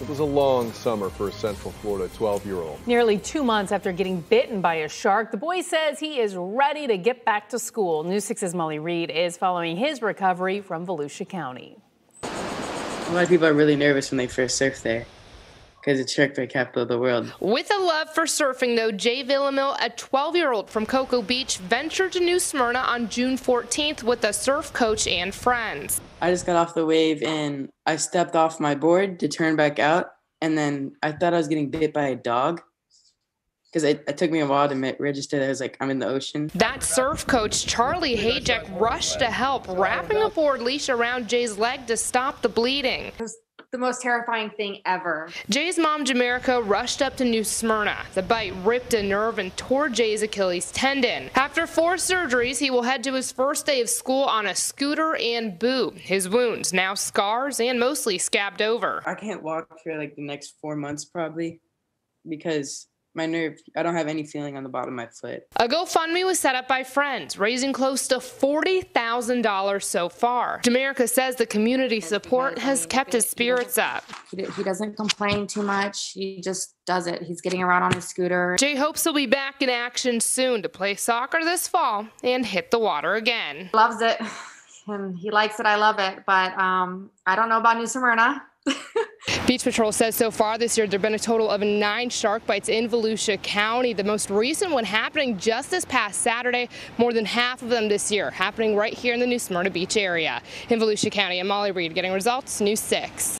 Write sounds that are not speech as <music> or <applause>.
It was a long summer for a Central Florida 12 year old. Nearly two months after getting bitten by a shark, the boy says he is ready to get back to school. News 6's Molly Reed is following his recovery from Volusia County. A lot of people are really nervous when they first surf there because it's Shark capital of the world. With a love for surfing, though, Jay Villamil, a 12-year-old from Cocoa Beach, ventured to New Smyrna on June 14th with a surf coach and friends. I just got off the wave and I stepped off my board to turn back out, and then I thought I was getting bit by a dog because it, it, took me a while to register that I was like, I'm in the ocean. That surf coach, Charlie Hajek, rushed to help, wrapping a board leash around Jay's leg to stop the bleeding the most terrifying thing ever. Jay's mom, Jamerica, rushed up to New Smyrna. The bite ripped a nerve and tore Jay's Achilles tendon. After four surgeries, he will head to his first day of school on a scooter and boot. His wounds now scars and mostly scabbed over. I can't walk for like the next four months probably because my nerve, I don't have any feeling on the bottom of my foot. A GoFundMe was set up by friends, raising close to $40,000 so far. Jamerica says the community support has kept his spirits up. He doesn't complain too much. He just does it. He's getting around on his scooter. Jay hopes he'll be back in action soon to play soccer this fall and hit the water again. Loves it. <sighs> And he likes it. I love it. But um, I don't know about New Smyrna. <laughs> Beach Patrol says so far this year there have been a total of nine shark bites in Volusia County. The most recent one happening just this past Saturday. More than half of them this year happening right here in the New Smyrna Beach area. In Volusia County, I'm Molly Reed getting results, News 6.